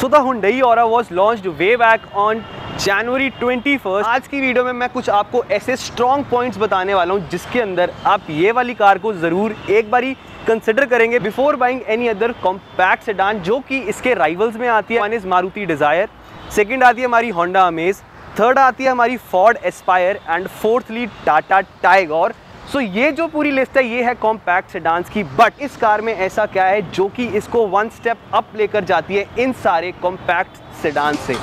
So the Hyundai Aura was launch way back on January 21 आज की video में मैं कुछ आपको ऐसे स्ट्रॉन्ग पॉइंट्स बताने वाला हूँ, जिसके अंदर आप ये वाली कार को ज़रूर एक बारी कंसिडर करेंगे before buying any other compact sedan जो कि इसके राइवल्स में आती है। One is Maruti Dzire second आती है हमारी होंडा अमेज थर्ड आती है हमारी Ford Aspire and fourthly Tata Tigor so so, ये जो पूरी लिस्ट है ये है कॉम्पैक्ट सेडान्स की बट इस कार में ऐसा क्या है जो कि इसको वन स्टेप अप लेकर जाती है इन सारे कॉम्पैक्ट सेडान से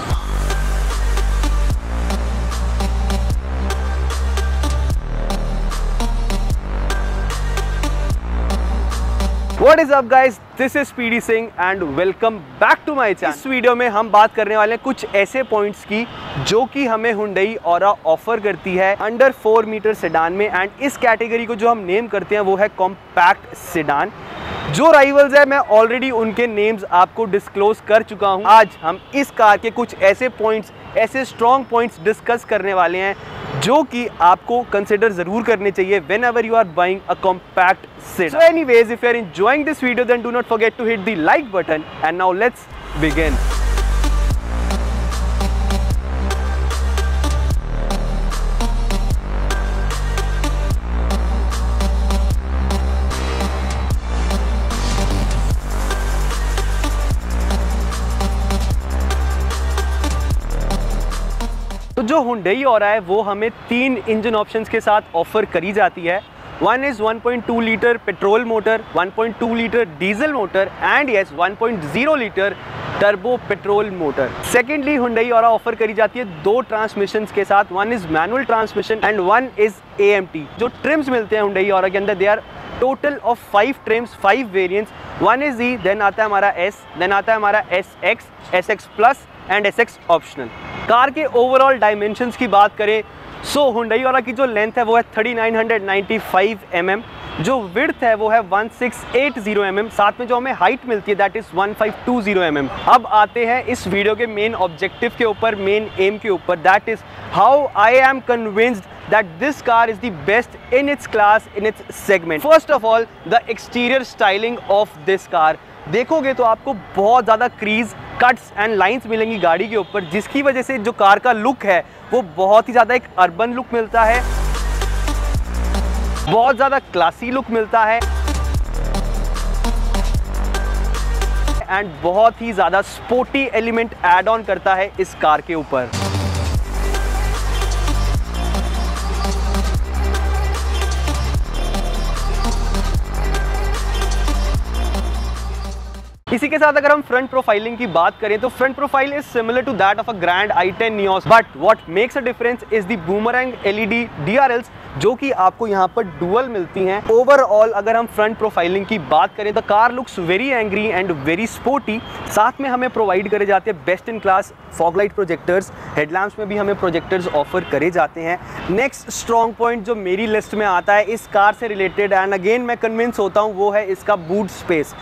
What is up guys? This is PD Singh and welcome back to my channel. इस वीडियो में हम बात करने वाले हैं कुछ ऐसे पॉइंट्स की जो कि हमें हुंडई और ऑफ़र करती है अंडर फोर मीटर सेडान में एंड इस कैटेगरी को जो हम नेम करते हैं वो है कॉम्पैक्ट सेडान जो राइवल्स है, मैं ऑलरेडी उनके नेम्स आपको डिस्क्लोज कर चुका हूँ। आज हम इस कार के कुछ ऐसे पॉइंट्स ऐसे स्ट्रॉन्ग पॉइंट्स डिस्कस करने वाले हैं जो कि आपको कंसिडर ज़रूर करने चाहिए whenever you are buying a compact set so anyways if you are enjoying this video then do not forget to hit the like button and now let's begin तो जो हुंडई और है वो हमें तीन इंजन ऑप्शंस के साथ offer करी जाती है। One is 1.2 litre petrol motor 1.2 litre diesel motor and yes 1.0 litre turbo petrol motor secondly Hyundai Aura offer करी जाती है दो ट्रांसमिशन के साथ। One is manual transmission and one is A जो ट्रिम्स मिलते हैं हुंडई और के अंदर। They are total of five trims five variants one is E then आता है हमारा एस देन आता है हमारा S X S X plus and S X optional car के ओवरऑल डायमेंशंस की बात करें सो so, हुंडई वाला की जो लेंथ है वो है 3995 mm जो विड्थ है वो है 1680 mm साथ में जो हमें हाइट मिलती है दैट इज़ 1520 mm अब आते हैं इस वीडियो के मेन ऑब्जेक्टिव के ऊपर मेन एम के ऊपर. That is how I am convinced that this car is the best in its class in its segment. First of all the exterior styling of this car. देखोगे तो आपको बहुत ज़्यादा crease cuts and lines मिलेंगी गाड़ी के ऊपर जिसकी वजह से जो कार का लुक है वो बहुत ही ज़्यादा एक अर्बन लुक मिलता है। बहुत ज़्यादा क्लासी लुक मिलता है। एंड बहुत ही ज़्यादा स्पोर्टी एलिमेंट एड ऑन करता है इस कार के ऊपर। इसी के साथ अगर हम फ्रंट प्रोफाइलिंग की बात करें तो front profile is similar to that of a Grand I ten Nios but what makes a difference is the boomerang LED DRLs जो कि आपको यहाँ पर डुअल मिलती हैं। ओवरऑल अगर हम फ्रंट प्रोफाइलिंग की बात करें तो car looks very angry and very sporty साथ में हमें प्रोवाइड करे जाते हैं best in class fog light projectors headlamps में भी हमें प्रोजेक्टर्स ऑफ़र करे जाते हैं। नेक्स्ट स्ट्रॉन्ग पॉइंट जो मेरी लिस्ट में आता है, इस कार से रिलेटेड एंड अगेन मैं कन्विंस होता हूँ, वो है इसका boot space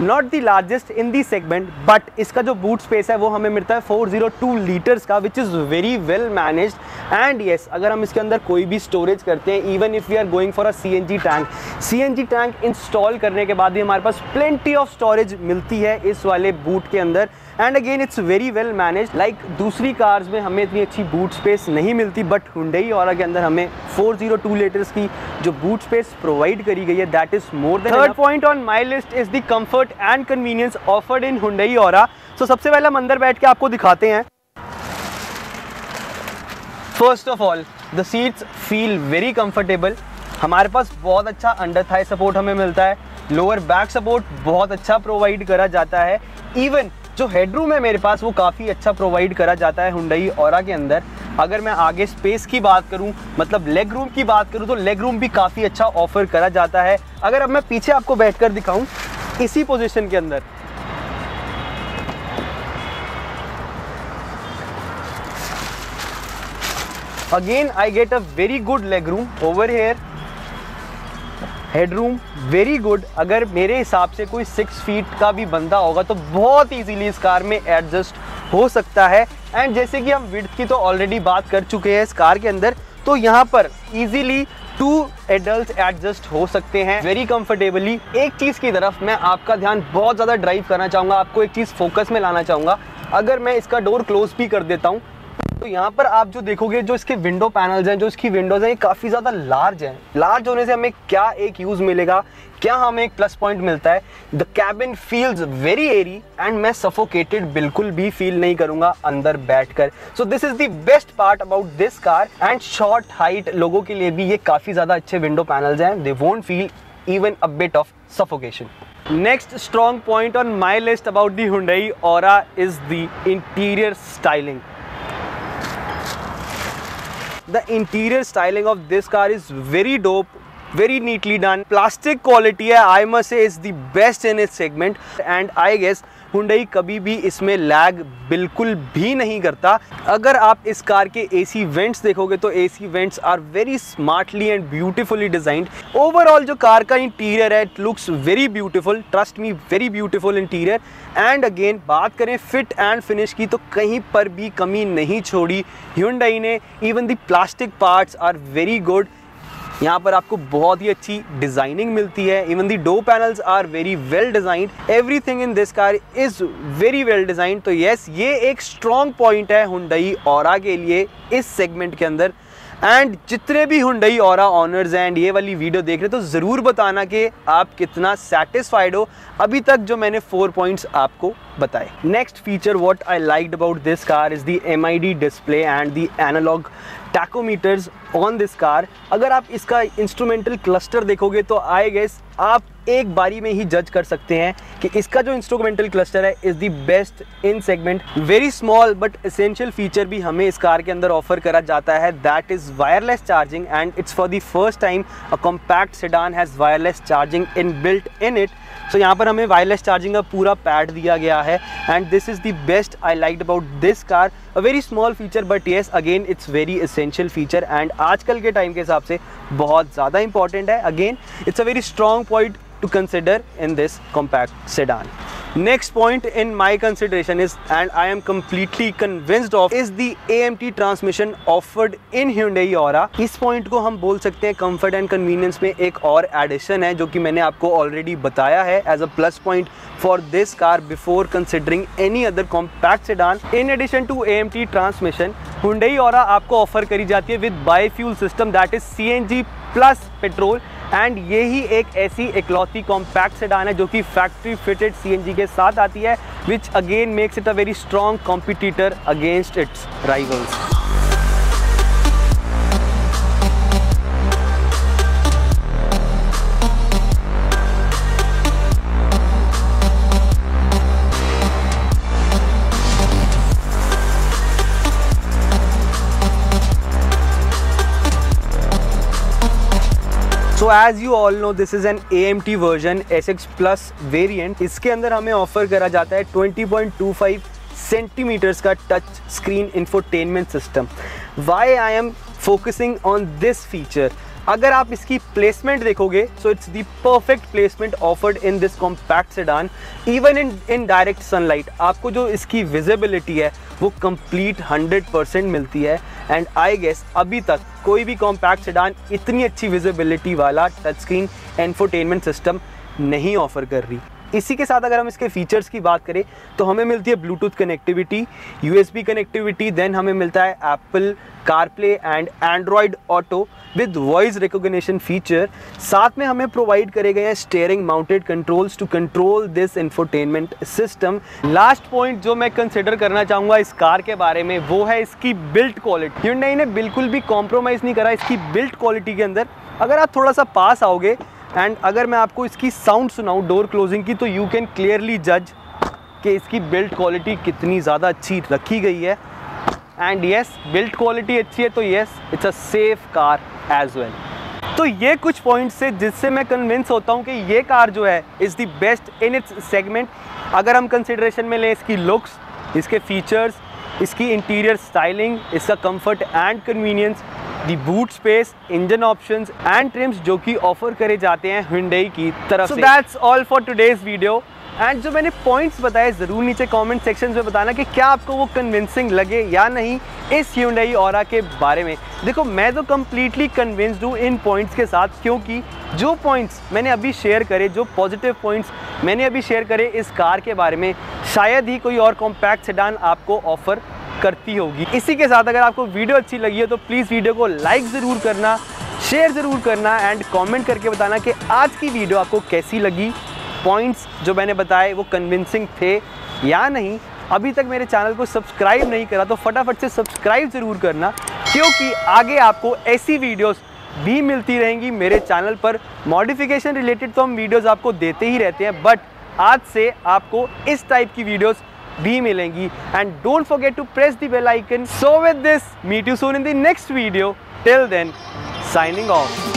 not the largest in the segment but इसका जो बूट स्पेस है वो हमें मिलता है 402 लीटर्स का which is very well manage and yes अगर हम इसके अंदर कोई भी स्टोरेज करते हैं even if we are going for a C N G tank C N G tank install करने के बाद भी हमारे पास प्लेंटी ऑफ़ स्टोरेज मिलती है इस वाले बूट के अंदर. And again it's very well manage like दूसरी कार्स में हमें इतनी अच्छी बूट स्पेस नहीं मिलती बट हुंडई और के अंदर हमें 402 लीटर्स की जो बूट स्पेस प्रोवाइड करी गई है that is more than third point on my list is the comfort and convenience offered in Hyundai Aura so सबसे पहले हम अंदर बैठ के आपको दिखाते हैं। First of all the seats feel very comfortable हमारे पास बहुत अच्छा अंडर थाई सपोर्ट हमें मिलता है। लोअर बैक सपोर्ट बहुत अच्छा प्रोवाइड करा जाता है। इवन जो हेडरूम है मेरे पास, वो काफ़ी अच्छा प्रोवाइड करा जाता है हुंडई और के अंदर। अगर मैं आगे स्पेस की बात करूँ मतलब लेग रूम की बात करूँ तो लेग रूम भी काफ़ी अच्छा ऑफ़र करा जाता है। अगर अब मैं पीछे आपको बैठकर दिखाऊँ, इसी पोजीशन के अंदर। Again I get a very good leg room over here headroom very good अगर मेरे हिसाब से कोई सिक्स फीट का भी बंदा होगा तो बहुत इजीली इस कार में एडजस्ट हो सकता है। एंड जैसे कि हम विड्थ की तो ऑलरेडी बात कर चुके हैं इस कार के अंदर तो यहाँ पर इजीली टू एडल्ट एडजस्ट हो सकते हैं वेरी कंफर्टेबली एक चीज़ की तरफ़ मैं आपका ध्यान बहुत ज़्यादा ड्राइव करना चाहूँगा, आपको एक चीज़ फोकस में लाना चाहूँगा। अगर मैं इसका डोर क्लोज भी कर देता हूँ तो यहाँ पर आप जो देखोगे, जो इसके विंडो पैनल्स हैं, जो इसकी विंडोज़ हैं, ये काफ़ी ज़्यादा लार्ज हैं। लार्ज होने से हमें क्या एक यूज़ मिलेगा? क्या हमें एक प्लस पॉइंट मिलता है? The cabin feels very airy and मैं सफोकेटेड बिल्कुल भी फील नहीं करूँगा अंदर बैठकर। So this is the best part about this car and short height लोगों के लिए भी ये काफ़ी ज़्यादा अच्छे विंडो पैनल्स हैं। They won't feel even a bit of suffocation. Next strong point on my list about the Hyundai Aura is the interior styling. The interior styling of this car is very dope, very neatly done. Plastic quality I must say is the best in its segment and I guess Hyundai कभी भी इसमें lag बिल्कुल भी नहीं करता। अगर आप इस कार के एसी वेंट्स देखोगे तो AC vents are very smartly and beautifully designed overall जो कार का इंटीरियर है it looks very beautiful trust me very beautiful interior and again बात करें फिट एंड फिनिश की तो कहीं पर भी कमी नहीं छोड़ी। ह्यूंडई ने even the plastic parts are very good यहाँ पर आपको बहुत ही अच्छी डिज़ाइनिंग मिलती है. Even the door panels are very well designed everything in this car is very well designed तो यस ये एक स्ट्रॉन्ग पॉइंट है हुडई और के लिए इस सेगमेंट के अंदर. एंड जितने भी हुडई और ऑनर्स एंड ये वाली वीडियो देख रहे तो ज़रूर बताना कि आप कितना सेटिस्फाइड हो. अभी तक जो मैंने फोर पॉइंट्स आपको बताए. Next feature what I liked about this car is the M display and the analog tachometers on this car अगर आप इसका इंस्ट्रूमेंटल क्लस्टर देखोगे तो आई गेस आप एक बारी में ही जज कर सकते हैं कि इसका जो इंस्ट्रूमेंटल क्लस्टर है is the best in segment very small but essential feature भी हमें इस कार के अंदर ऑफ़र करा जाता है. That is wireless charging and it's for the first time a compact sedan has wireless charging in built in it सो यहाँ पर हमें वायरलेस चार्जिंग का पूरा पैड दिया गया है and this is the best I like about this car a very small feature but yes again it's very essential feature and आजकल के टाइम के हिसाब से बहुत ज़्यादा इंपॉर्टेंट है. Again it's a very strong point to consider in this compact sedan. Next point in my consideration is and I am completely convinced of is the AMT transmission offered in Hyundai Aura. इस point को हम बोल सकते हैं comfort and convenience में एक और addition है जो कि मैंने आपको already बताया है as a plus point for this car before considering any other compact sedan. In addition to AMT transmission, Hyundai Aura आपको offer करी जाती है with biofuel system that is CNG plus petrol and ये ही एक ऐसी इकलौती कॉम्पैक्ट सेडान है जो कि फैक्ट्री फिटेड सीएनजी के साथ आती है which again makes it a very strong competitor against its rivals so as you all know this is an A M T version S X plus variant इसके अंदर हमें ऑफ़र करा जाता है 20.25 सेंटीमीटर्स का touch screen infotainment system why I am focusing on this feature अगर आप इसकी प्लेसमेंट देखोगे so it's the perfect placement offered in this compact sedan even in in direct sunlight आपको जो इसकी विजिबिलिटी है, वो कंप्लीट 100 परसेंट मिलती है। एंड आई गेस अभी तक कोई भी कॉम्पैक्ट सेडान इतनी अच्छी विजिबिलिटी वाला टच स्क्रीन एनफोटेनमेंट सिस्टम नहीं ऑफ़र कर रही। इसी के साथ अगर हम इसके फीचर्स की बात करें तो हमें मिलती है Bluetooth connectivity USB connectivity then हमें मिलता है Apple CarPlay and Android Auto with voice recognition feature साथ में हमें प्रोवाइड करे गए हैं steering mounted controls to control this infotainment system last point जो मैं कंसिडर करना चाहूँगा इस कार के बारे में, वो है इसकी बिल्ट क्वालिटी ने बिल्कुल भी कॉम्प्रोमाइज़ नहीं करा इसकी बिल्ट क्वालिटी के अंदर. अगर आप थोड़ा सा पास आओगे एंड अगर मैं आपको इसकी साउंड सुनाऊँ डोर क्लोजिंग की तो यू कैन क्लियरली जज कि इसकी बिल्ड क्वालिटी कितनी ज़्यादा अच्छी रखी गई है। एंड येस बिल्ड क्वालिटी अच्छी है तो yes it's a safe car as well तो ये कुछ पॉइंट्स से जिससे मैं कन्विंस होता हूँ कि ये कार जो है is the best in its segment अगर हम कंसिड्रेशन में लें इसकी लुक्स इसके फीचर्स इसकी इंटीरियर स्टाइलिंग इसका comfort and convenience the boot space engine options and trims जो कि ऑफ़र करे जाते हैं Hyundai की तरफ़ से। That's all for today's video and जो मैंने पॉइंट्स बताए ज़रूर नीचे कमेंट सेक्शन में बताना कि क्या आपको वो कन्विंसिंग लगे या नहीं इस ह्यूंडई और के बारे में। देखो मैं तो कम्प्लीटली कन्विंस्ड हूँ इन पॉइंट्स के साथ क्योंकि जो पॉइंट्स मैंने अभी शेयर करे जो पॉजिटिव पॉइंट्स मैंने अभी शेयर करे इस कार के बारे में शायद ही कोई और कॉम्पैक्ट सेडान आपको ऑफ़र करती होगी। इसी के साथ अगर आपको वीडियो अच्छी लगी है तो प्लीज़ वीडियो को लाइक ज़रूर करना शेयर ज़रूर करना एंड कमेंट करके बताना कि आज की वीडियो आपको कैसी लगी। पॉइंट्स जो मैंने बताए, वो कन्विंसिंग थे या नहीं। अभी तक मेरे चैनल को सब्सक्राइब नहीं करा तो फटाफट से सब्सक्राइब ज़रूर करना, क्योंकि आगे आपको ऐसी वीडियोस भी मिलती रहेंगी मेरे चैनल पर। मॉडिफिकेशन रिलेटेड तो हम वीडियोस आपको देते ही रहते हैं बट आज से आपको इस टाइप की वीडियोस भी मिलेंगी. And don't forget to press the bell icon so with this meet you soon in the next video till then signing off.